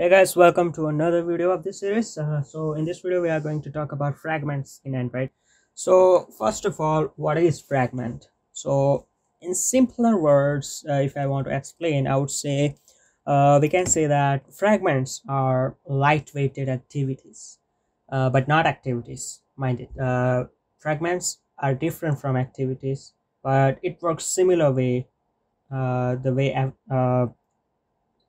hey guys welcome to another video of this series. Uh, so in this video we are going to talk about fragments in android so first of all what is fragment? So in simpler words uh, if i want to explain i would say uh, we can say that fragments are lightweighted activities uh, but not activities mind it. Uh, fragments are different from activities but it works similar way uh, the way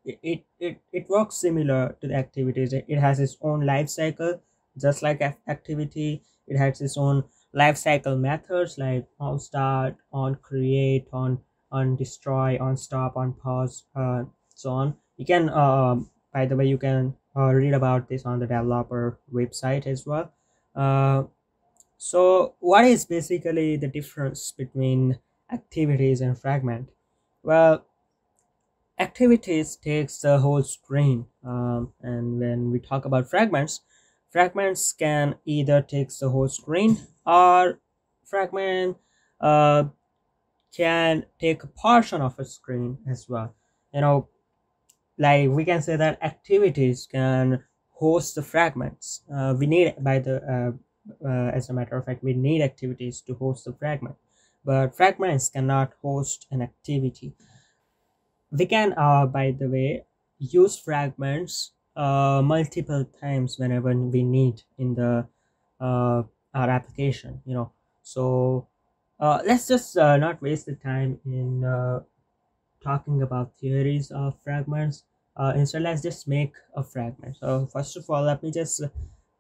it, it it works similar to the activities. It has its own life cycle just like activity. It has its own life cycle methods like on start on create on on destroy on stop on pause uh, so on. You can uh, by the way you can uh, read about this on the developer website as well. Uh, so what is basically the difference between activities and fragment? Well activities takes the whole screen um, and when we talk about fragments fragments can either takes the whole screen or fragment uh, can take a portion of a screen as well. You know like we can say that activities can host the fragments. Uh, we need by the uh, uh, as a matter of fact we need activities to host the fragment. But fragments cannot host an activity we can uh, by the way use fragments uh, multiple times whenever we need in the uh, our application you know. So uh, let's just uh, not waste the time in uh, talking about theories of fragments. Uh, instead let's just make a fragment. So first of all let me just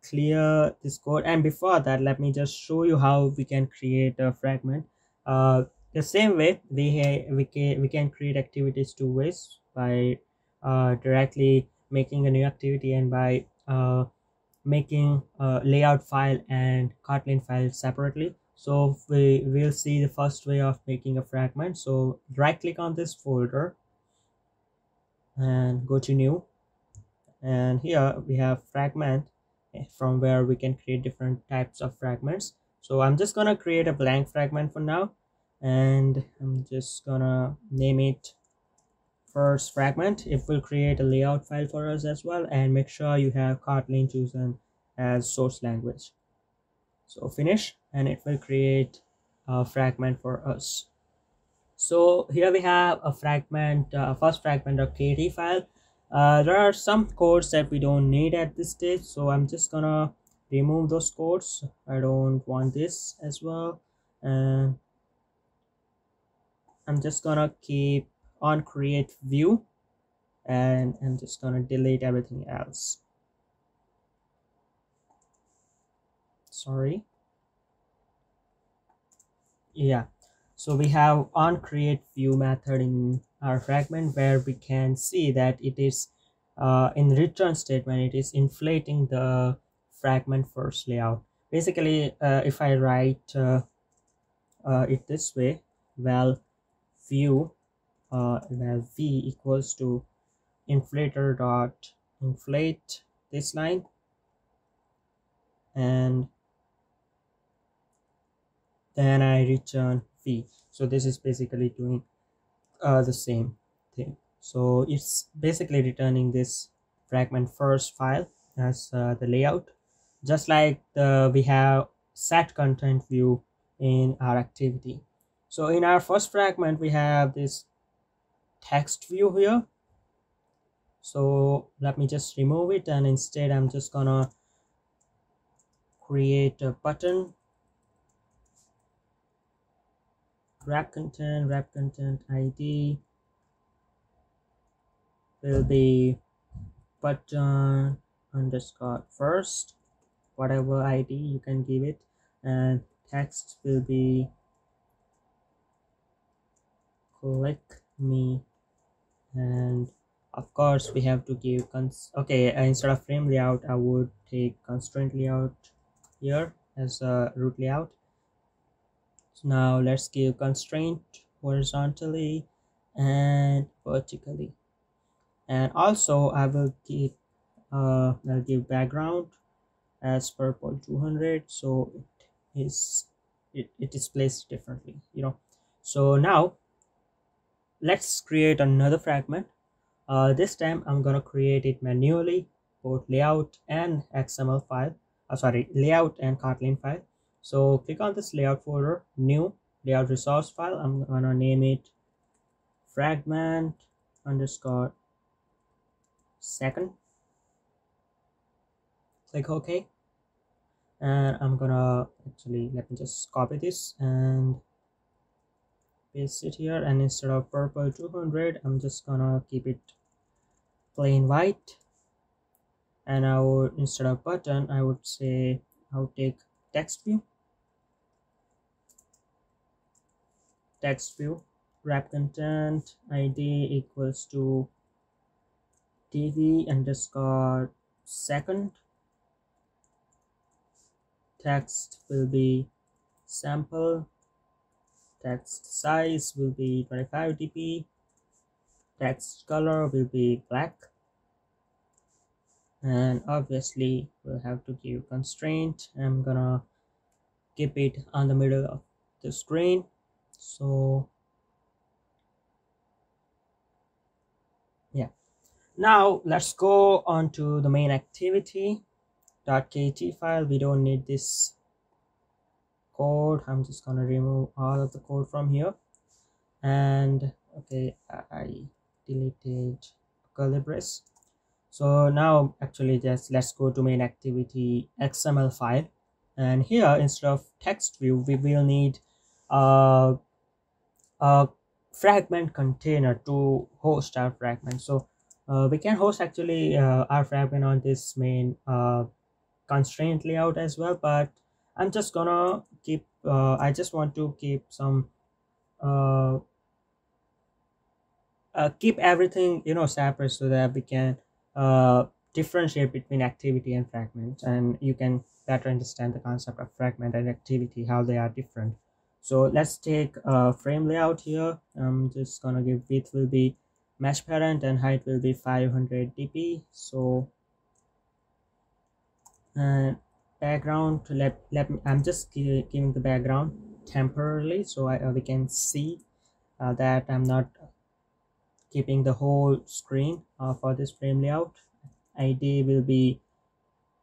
clear this code. And before that let me just show you how we can create a fragment. Uh, the same way we we can we can create activities two ways by uh, directly making a new activity and by uh, making a layout file and kotlin file separately. So we will see the first way of making a fragment. So right click on this folder and go to new. And here we have fragment eh, from where we can create different types of fragments. So i'm just gonna create a blank fragment for now and I'm just gonna name it first fragment. It will create a layout file for us as well. And make sure you have Kotlin chosen as source language. So finish and it will create a fragment for us. So here we have a fragment uh, first fragment of kt file. Uh, there are some codes that we don't need at this stage. So i'm just gonna remove those codes. I don't want this as well. And I'm just gonna keep on create view and I'm just gonna delete everything else. Sorry. Yeah. So we have on create view method in our fragment where we can see that it is uh, in return statement it is inflating the fragment first layout. Basically uh, if I write uh, uh it this way well view uh, where v equals to inflater dot inflate this line. And then I return v. So this is basically doing uh, the same thing. So it's basically returning this fragment first file as uh, the layout. Just like the we have set content view in our activity so in our first fragment we have this text view here. So let me just remove it and instead i'm just gonna create a button. Wrap content wrap content id will be button underscore first. Whatever id you can give it. And text will be click me. And of course we have to give cons okay uh, instead of frame layout i would take constraint layout here as a root layout. So now let's give constraint horizontally and vertically. And also i will give uh i'll give background as purple 200 so it is it, it is placed differently you know. So now let's create another fragment. Uh, this time i'm gonna create it manually both layout and xml file. Uh, sorry layout and kotlin file. So click on this layout folder new layout resource file. I'm gonna name it fragment underscore second. Click ok. And i'm gonna actually let me just copy this and paste it here and instead of purple 200 i'm just gonna keep it plain white. And i would instead of button i would say i would take text view. Text view wrap content id equals to tv underscore second. Text will be sample text size will be 25 dp text color will be black. And obviously we'll have to give constraint. I'm gonna keep it on the middle of the screen. So yeah. Now let's go on to the main activity. Dot .kt file. We don't need this code. I'm just gonna remove all of the code from here. And okay i deleted colibris. So now actually just let's go to main activity xml file. And here instead of text view we will need a, a fragment container to host our fragment. So uh, we can host actually uh, our fragment on this main uh, constraint layout as well but i'm just gonna keep uh, i just want to keep some uh, uh, keep everything you know separate so that we can uh, differentiate between activity and fragment and you can better understand the concept of fragment and activity how they are different. So let's take a frame layout here. I'm just gonna give width will be match parent and height will be 500 dp so and background let, let me, i'm just giving the background temporarily so I, uh, we can see uh, that i'm not keeping the whole screen uh, for this frame layout. Id will be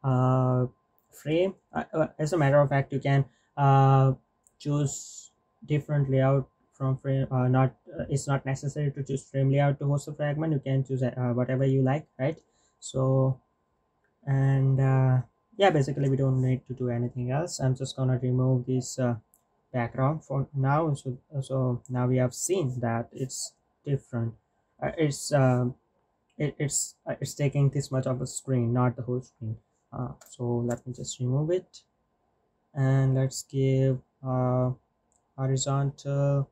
uh, frame. Uh, uh, as a matter of fact you can uh, choose different layout from frame uh, not uh, it's not necessary to choose frame layout to host a fragment. You can choose uh, whatever you like right? So and uh, yeah basically we don't need to do anything else. I'm just gonna remove this uh, background for now. So so now we have seen that it's different. Uh, it's um, it, it's uh, it's taking this much of a screen not the whole screen. Uh, so let me just remove it. And let's give uh, horizontal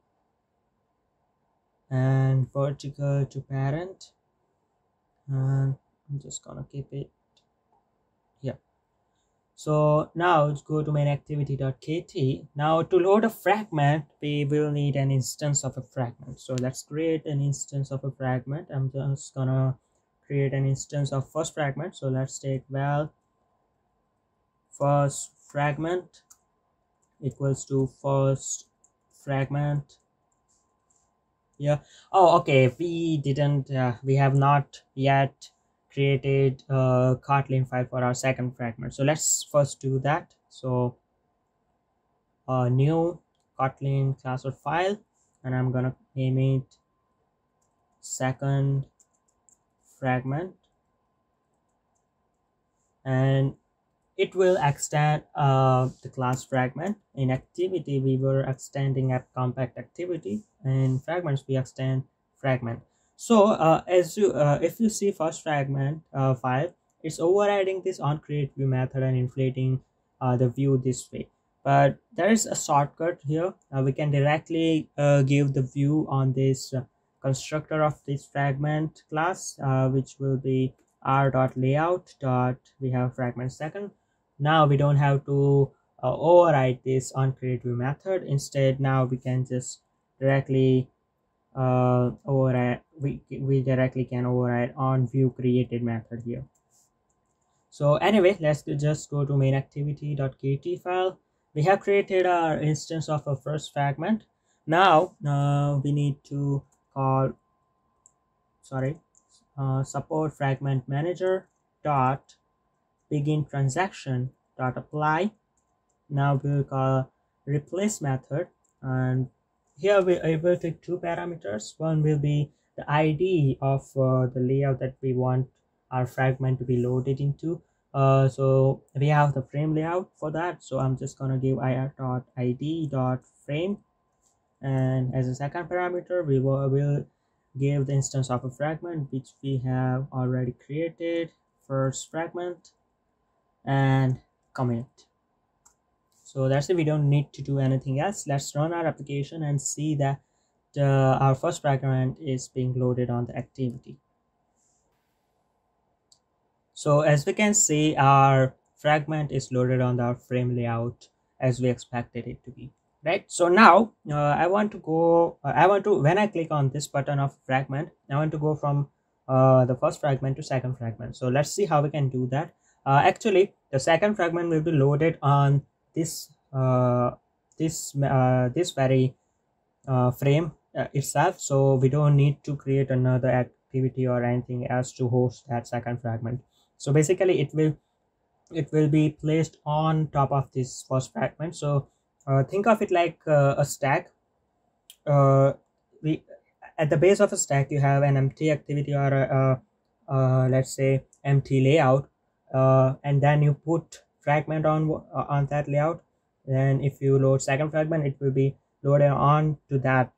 and vertical to parent. And I'm just gonna keep it so now let's go to main activity.kt now to load a fragment we will need an instance of a fragment. So let's create an instance of a fragment. I'm just gonna create an instance of first fragment. So let's take val first fragment equals to first fragment yeah oh okay. We didn't uh, we have not yet created a Kotlin file for our second fragment. So let's first do that. So a new Kotlin class or file, and I'm gonna name it second fragment, and it will extend uh, the class fragment. In activity, we were extending app compat activity, and fragments we extend fragment so uh, as you uh, if you see first fragment uh, file it's overriding this on create view method and inflating uh, the view this way. But there is a shortcut here. Uh, we can directly uh, give the view on this uh, constructor of this fragment class uh, which will be r dot layout dot we have fragment second. Now we don't have to uh, override this on create view method. Instead now we can just directly uh, override we, we directly can override on view created method here. So anyway let's just go to main activity.kt file. We have created our instance of a first fragment. Now uh, we need to call sorry uh, support fragment manager dot begin transaction dot apply. Now we'll call replace method. And here we will take two parameters. One will be the id of uh, the layout that we want our fragment to be loaded into. Uh, so we have the frame layout for that. So i'm just gonna give r dot id dot frame. And as a second parameter we will, will give the instance of a fragment which we have already created. First fragment and commit. So that's it. We don't need to do anything else. Let's run our application and see that uh, our first fragment is being loaded on the activity. So as we can see our fragment is loaded on our frame layout as we expected it to be right? So now uh, i want to go uh, i want to when i click on this button of fragment i want to go from uh, the first fragment to second fragment. So let's see how we can do that. Uh, actually the second fragment will be loaded on this uh, this uh, this very frame itself so we don't need to create another activity or anything else to host that second fragment. So basically it will it will be placed on top of this first fragment. So uh, think of it like uh, a stack. Uh, we at the base of a stack you have an empty activity or a, a, let's say empty layout. Uh, and then you put fragment on uh, on that layout. Then if you load second fragment it will be loaded on to that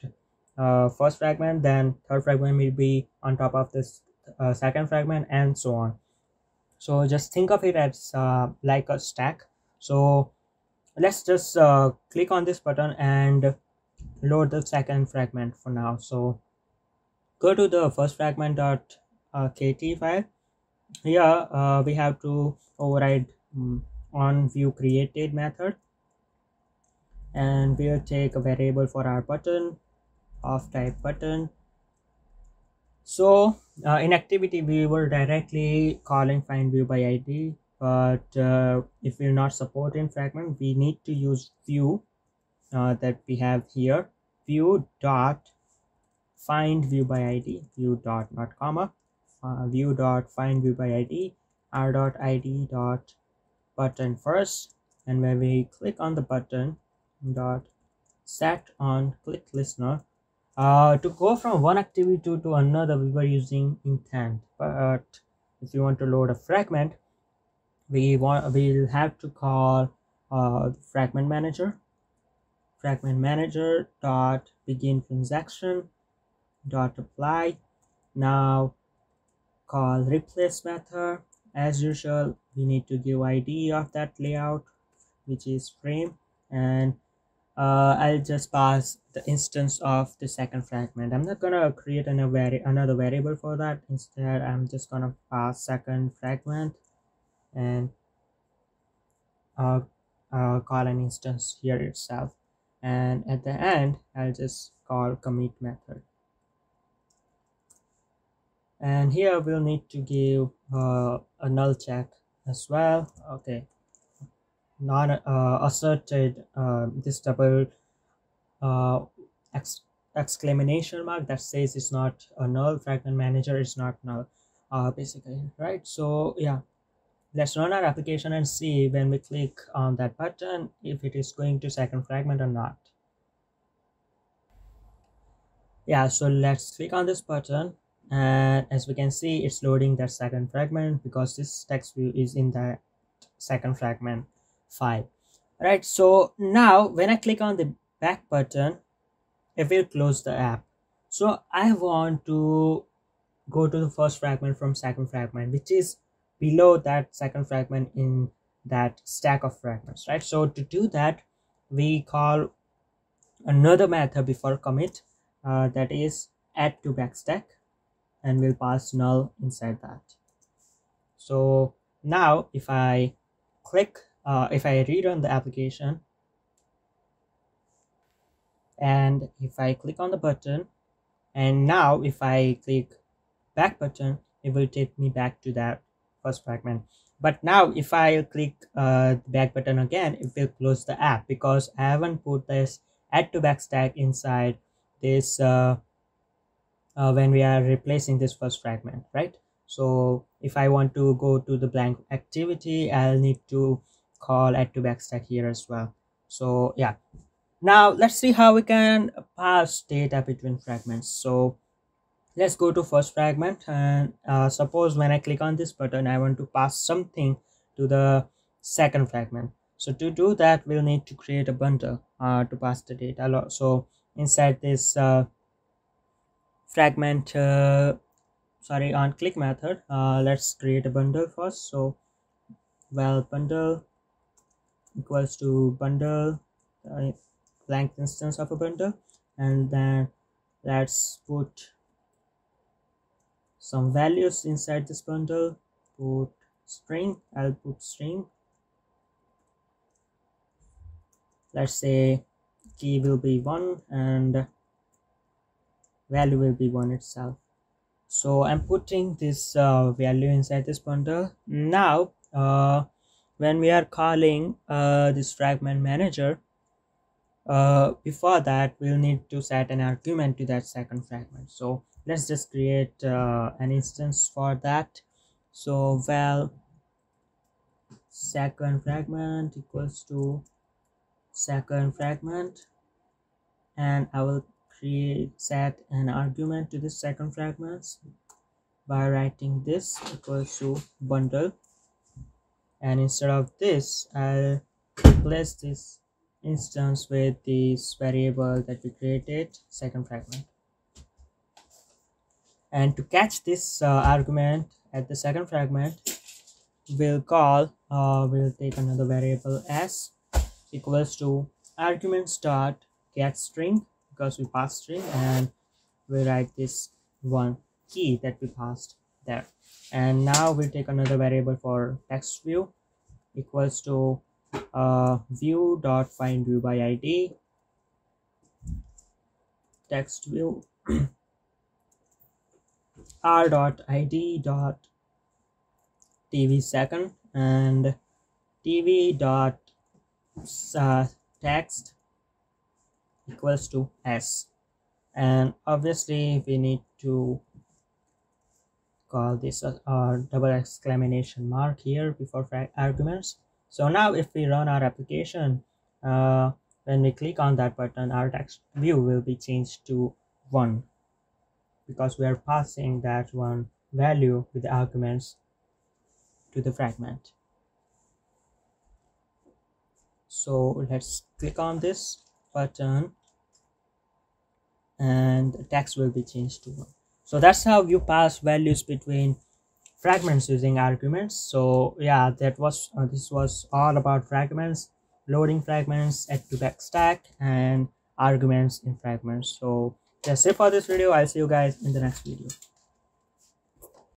uh, first fragment then third fragment will be on top of this second fragment and so on. So just think of it as uh, like a stack. So let's just uh, click on this button and load the second fragment for now. So go to the first fragment dot uh, kt file. Here uh, we have to override um, on view created method. And we'll take a variable for our button of type button. So uh, in activity we were directly calling find view by id but uh, if we're not supporting fragment we need to use view uh, that we have here. View dot find view by id view dot not comma. Uh, view dot find view by id r dot id dot button first. And when we click on the button dot set on click listener uh, to go from one activity to, to another we were using intent. But if you want to load a fragment we want we'll have to call uh, fragment manager. Fragment manager dot begin transaction dot apply. Now call replace method. As usual we need to give id of that layout which is frame and uh, I'll just pass the instance of the second fragment. I'm not gonna create another, vari another variable for that. Instead, I'm just gonna pass second fragment and uh, uh, call an instance here itself. And at the end, I'll just call commit method. And here we'll need to give uh, a null check as well. Okay, not uh, asserted uh, this double uh, ex exclamation mark that says it's not a null fragment manager is not null uh, basically right? So yeah. Let's run our application and see when we click on that button if it is going to second fragment or not. Yeah so let's click on this button and as we can see it's loading that second fragment because this text view is in that second fragment file right so now when i click on the back button it will close the app. So i want to go to the first fragment from second fragment which is below that second fragment in that stack of fragments right? So to do that we call another method before commit uh, that is add to backstack and we'll pass null inside that. So now if i click uh, if I rerun the application and if I click on the button and now if I click back button it will take me back to that first fragment. But now if I click uh, the back button again it will close the app because I haven't put this add to backstack inside this uh, uh, when we are replacing this first fragment right? So if i want to go to the blank activity i'll need to call add to backstack here as well. So yeah. Now let's see how we can pass data between fragments. So let's go to first fragment. And uh, suppose when i click on this button i want to pass something to the second fragment. So to do that we'll need to create a bundle uh, to pass the data so inside this uh, fragment uh, sorry on click method uh, let's create a bundle first. So well bundle equals to bundle uh, blank instance of a bundle and then let's put some values inside this bundle put string i'll put string. Let's say key will be one and value will be one itself. So i'm putting this uh, value inside this bundle. Now uh, when we are calling uh, this fragment manager uh, before that we'll need to set an argument to that second fragment. So let's just create uh, an instance for that. So val second fragment equals to second fragment. And I will create set an argument to the second fragments by writing this equals to bundle and instead of this I'll replace this instance with this variable that we created second fragment. And to catch this uh, argument at the second fragment we'll call uh, we'll take another variable s equals to arguments dot get string because we passed string and we write this one key that we passed there and now we'll take another variable for text view equals to uh, view dot find view by id text view. R dot id dot tv second and tv dot uh, text equals to s. And obviously we need to call this a, a double exclamation mark here before arguments. So now if we run our application uh, when we click on that button our text view will be changed to 1 because we are passing that one value with the arguments to the fragment. So let's click on this button and the text will be changed to 1 so that's how you pass values between fragments using arguments. So yeah that was uh, this was all about fragments loading fragments add to backstack and arguments in fragments. So that's it for this video. I'll see you guys in the next video